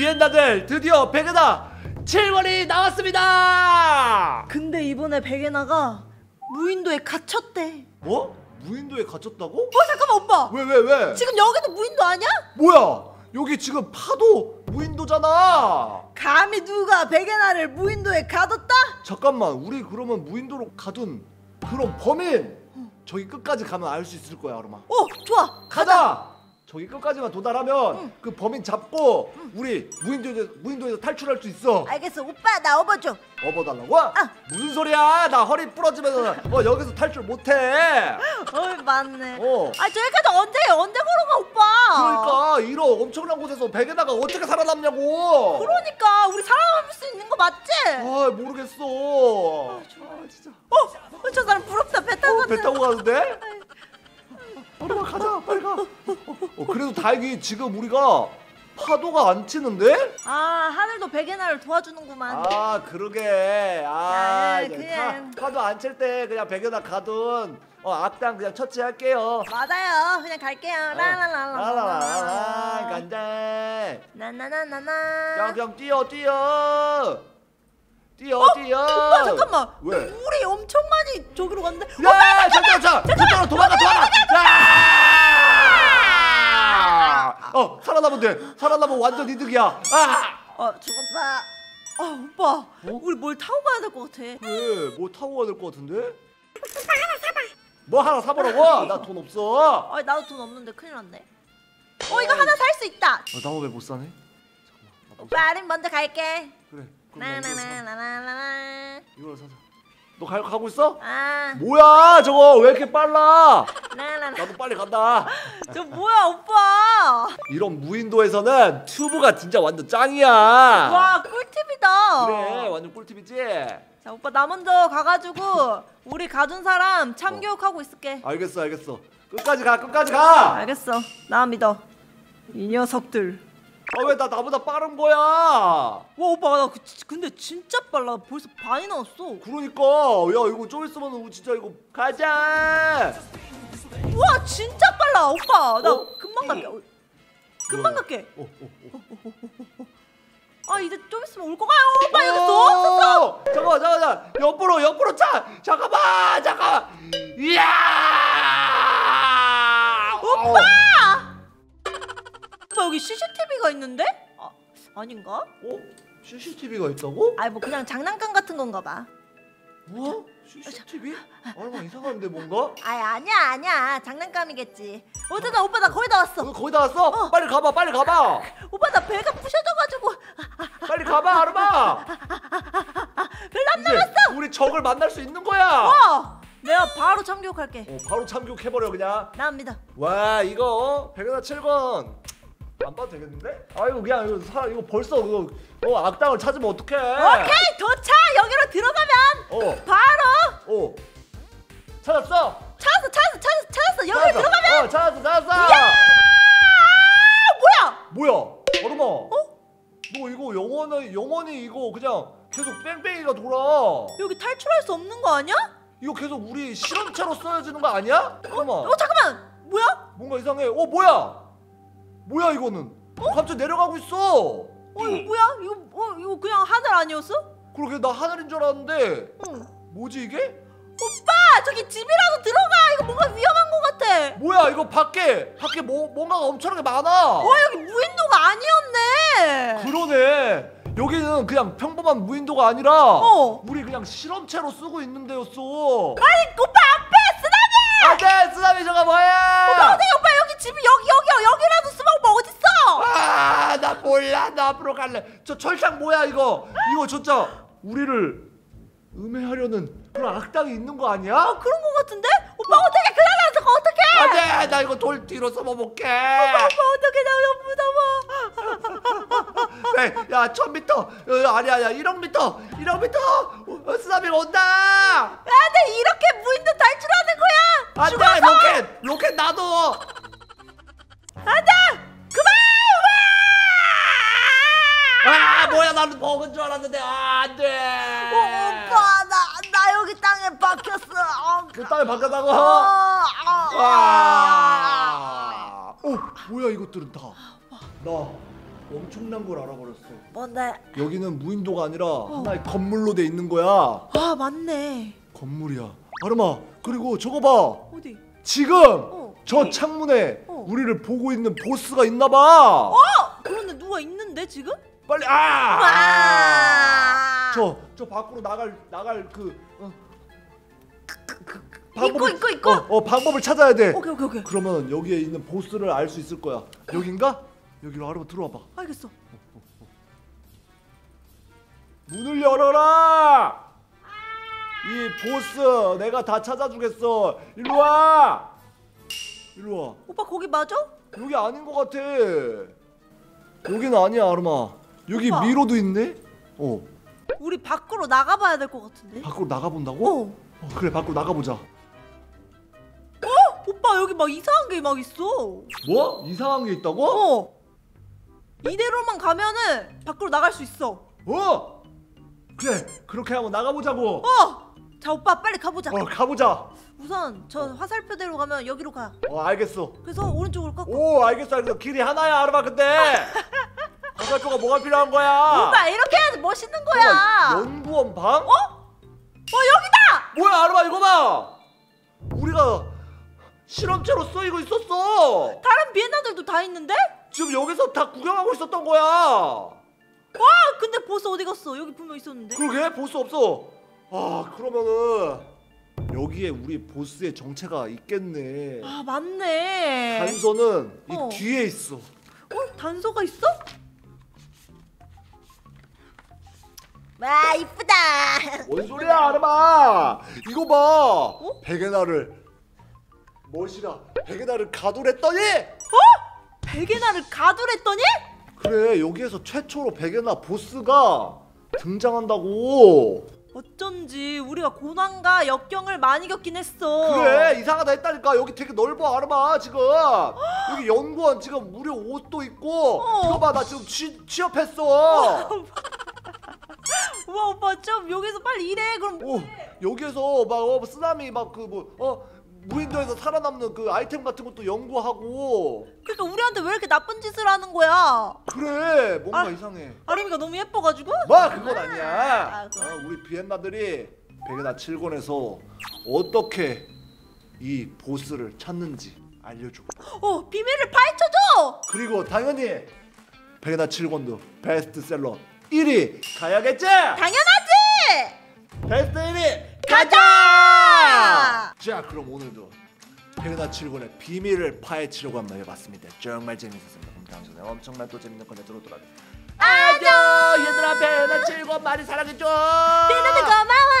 비엔나들 드디어 베개다 7권이 나왔습니다 근데 이번에 베게나가 무인도에 갇혔대. 어? 무인도에 갇혔다고? 어 잠깐만 오빠. 왜왜 왜? 지금 여기도 무인도 아니야? 뭐야 여기 지금 파도 무인도잖아 감히 누가 베게나를 무인도에 가뒀다? 잠깐만 우리 그러면 무인도로 가둔 그런 범인 저기 끝까지 가면 알 수 있을 거야 아르마 어 좋아. 가자 저기 끝까지만 도달하면 그 범인 잡고 우리 무인도에서 무인도에서 탈출할 수 있어. 알겠어. 오빠 나 업어줘. 업어달라고? 무슨 소리야? 나 허리 부러지면서 어 여기서 탈출 못해. 어이 맞네. 어. 아 저기까지 언제 언제 걸어가 오빠? 그러니까 이런 엄청난 곳에서 베개다가 어떻게 살아남냐고. 그러니까 우리 살아남을 수 있는 거 맞지? 아 모르겠어. 아 진짜. 어, 어, 저 사람 부럽다. 배 타고 어, 배 타고 가는데? 얼마 가자 빨리 가 어, 그래도 다행히 지금 우리가 파도가 안 치는데? 아 하늘도 베개나를 도와주는구만. 아 그러게 아 아, 이제 그냥. 파, 파도 안 칠 때 그냥 베개나 가둔 어, 악당 그냥 처치할게요 맞아요. 그냥 갈게요. 어. 라라라라 라라라라라. 간다 나나나나나. 그냥 뛰어 뛰어 뛰어 어? 뛰어 오빠 잠깐만. 왜? 물이 엄청 많이 저기로 갔는데. 야 잠깐만 잠깐 잠깐만 도망가 도망가 야! 어 살아남으면 돼 살아남으면 완전 이득이야 아! 어 죽었다. 아 오빠. 우리 뭘 타고 가야 될 것 같아. 왜? 뭐 타고 가야 될 것 같은데? 뭐 하나 사보라고? 나 돈 없어 아 나도 돈 없는데 큰일 났네. 어 이거 하나 살 수 있다. 아, 나만 왜못 사네? 잠깐만 나못 사. 오빠 아린 먼저 갈게. 그래 그럼 나 이걸 사 나나나나나나. 이걸 사자 너 가, 가고 있어? 아. 뭐야 저거 왜 이렇게 빨라 나나나. 나도 빨리 간다 저 뭐야 오빠. 이런 무인도에서는 튜브가 진짜 완전 짱이야 와 꿀팁이다. 그래 완전 꿀팁이지? 자 오빠 나 먼저 가가지고 우리 가둔 사람 참교육하고 있을게. 알겠어 알겠어 끝까지 가 끝까지 가! 알겠어. 나 믿어. 이 녀석들. 아 왜 나 나보다 빠른 거야 와 오빠 나 그, 근데 진짜 빨라. 벌써 반이 나왔어. 그러니까 야 이거 좀 있으면 우리 진짜 이거 가자 와 진짜 빨라 오빠. 나 어? 금방 갈게. 어, 금방? 갈게. 어, 어, 어. 아 이제 좀 있으면 올 거 가요. 오빠 여기 너. 어, 잠깐만 잠깐만 옆으로 옆으로 차 잠깐만 잠깐만 이야 오빠! 오빠 여기 CCTV 가 있는데? 아 아닌가? 어? CCTV가 있다고? 아니 뭐 그냥 장난감 같은 건가 봐. 뭐? CCTV? 얼마 이상한데 뭔가? 아니 아니야 아니야 장난감이겠지. 어쨌든 오빠 나 거의 다 왔어. 너 거의 다 왔어? 빨리 가봐 빨리 가봐 오빠 나 배가 부셔져가지고 빨리 가봐 아르마 별로 안 남았어. 우리 적을 만날 수 있는 거야 어, 내가 바로 참교육할게. 어, 바로 참교육해버려 그냥 나옵니다. 와 이거 백여나 7권 안 봐도 되겠는데? 아이고 그냥 이거 사 이거 벌써 이거 어 악당을 찾으면 어떡해? 오케이 도착! 여기로 들어가면 어. 바로 어. 찾았어? 찾았어 찾았어 찾았어 찾았어. 여기로 찾았어. 들어가면 어 찾았어 찾았어. 아 뭐야? 뭐야? 얼음아 너 이거 영원히 영원히 이거 그냥 계속 뺑뺑이가 돌아. 여기 탈출할 수 없는 거 아니야? 이거 계속 우리 실험체로 써야지는 거 아니야? 잠깐만 어 잠깐만! 뭐야? 뭔가 이상해. 어 뭐야 뭐야 이거는 갑자기 내려가고 있어 어 이거 뭐야? 이거 어 이거 그냥 하늘 아니었어? 그러게 나 하늘인 줄 알았는데 응. 뭐지 이게? 오빠 저기 집이라도 들어가 이거 뭔가 위험한 거 같아. 뭐야 이거 밖에 밖에 뭐 뭔가가 엄청나게 많아 와 여기 무인도가 아니었네. 그러네 여기는 그냥 평범한 무인도가 아니라 어. 우리 그냥 실험체로 쓰고 있는 데였어 아니 오빠 앞에! 안돼 쓰나미 저가 뭐야 오빠 어디 오빠 여기 집이 여기 여기 여기라도 쓰면 오빠 어디 있어? 아나 몰라 나 앞으로 갈래 저 철창 뭐야 이거 이거 진짜 우리를 음해하려는 그런 악당이 있는 거 아니야? 어, 그런 거 같은데? 오빠 어 떻게 그러나 저거 어떻게? 안돼 나 이거 돌 뒤로 써먹을게 오빠 어떻게 나 너무 무서워. 네, 야 1000m 어, 아니 아니야 1억 미터 1억 미터 어, 쓰나미가 온다 안돼 이렇게 무인도 탈출하는 거야. 안돼. 로켓 로켓 나도 안돼 그만. 아 뭐야 나는 먹은 줄 알았는데 아, 안돼 어, 오빠 나 나 여기 땅에 박혔어. 어, 그 땅에 바뀌었다고 어, 어, 와. 오 뭐야 이것들은 다 나 엄청난 걸 알아버렸어. 뭔데? 여기는 무인도가 아니라 하나의 건물로 돼 있는 거야. 아 맞네. 건물이야. 아르마 그리고 저거 봐. 어디? 지금 어. 저 창문에 어. 우리를 보고 있는 보스가 있나 봐. 그런데 누가 있는데 지금? 빨리 아! 와! 저 저 밖으로 나갈 나갈 그 어. 있고, 있고, 있고? 어, 어 방법을 찾아야 돼. 오케이 오케이 오케이. 그러면 여기에 있는 보스를 알 수 있을 거야. 여긴가? 여기로 아르마 들어와 봐. 알겠어. 문을 열어라! 이 보스 내가 다 찾아주겠어. 일로 와. 일로 와. 오빠 거기 맞아? 여기 아닌 것 같아. 여기는 아니야 아르마. 여기 오빠. 미로도 있네. 어. 우리 밖으로 나가봐야 될 것 같은데. 밖으로 나가 본다고? 어. 어, 그래 밖으로 나가 보자. 오빠 여기 막 이상한 게 막 있어. 뭐? 이상한 게 있다고? 어. 이대로만 가면은 밖으로 나갈 수 있어. 어? 그래 그렇게 하고 나가 보자고. 어. 자 오빠 빨리 가보자. 어 가보자. 우선 저 화살표대로 가면 여기로 가. 어 알겠어. 그래서 오른쪽으로 꺾어. 오 알겠어 알겠어. 길이 하나야 아르마 근데. 화살표가 뭐가 필요한 거야? 오빠 이렇게 해야지 멋있는 거야. 잠깐만, 연구원 방? 어? 어 여기다. 뭐야 아르마 이거 봐. 우리가 실험체로 쓰이고 있었어. 다른 비엔나들도 다 있는데? 지금 여기서 다 구경하고 있었던 거야. 와 근데 보스 어디 갔어? 여기 분명 있었는데. 그러게 보스 없어. 아 그러면은 여기에 우리 보스의 정체가 있겠네. 아 맞네. 단서는 이 어. 뒤에 있어. 어 단서가 있어? 와 이쁘다. 뭔 소리야 아르마? 이거 봐. 베개나를 멋이라 베개나를 가두랬더니 베개나를 가두랬더니? 그래 여기에서 최초로 베개나 보스가 등장한다고. 어쩐지 우리가 고난과 역경을 많이 겪긴 했어. 그래 이상하다 했다니까 여기 되게 넓어 아르마 지금 여기 연구원 지금 무료 옷도 있고 어. 이거 봐나 지금 취, 취업했어 우와 오빠 좀 여기서 빨리 일해 그럼 오 여기에서 막 어, 쓰나미 막 그 뭐 어 무인도에서 살아남는 그 아이템 같은 것도 연구하고 그러니까 우리한테 왜 이렇게 나쁜 짓을 하는 거야? 그래 뭔가 아. 이상해 아름이가 너무 예뻐가지고? 뭐 그건 아니야 아, 그래. 어, 우리 비엔나들이 베개나 7권에서 어떻게 이 보스를 찾는지 알려줘 어 비밀을 파헤쳐줘! 그리고 당연히 베개나 7권도 베스트셀러 1위 가야겠지? 당연하지! 베스트 1위 가자! 자 자 그럼 오늘도 페르나 7권의 비밀을 파헤치려고 한번 해봤습니다. 정말 재밌었습니다. 그럼 다음 시간에 엄청난 또 재밌는 컨텐츠로 돌아올게요. 안녕 얘들아 페르나 7권 많이 사랑해줘. 페르나 고마워.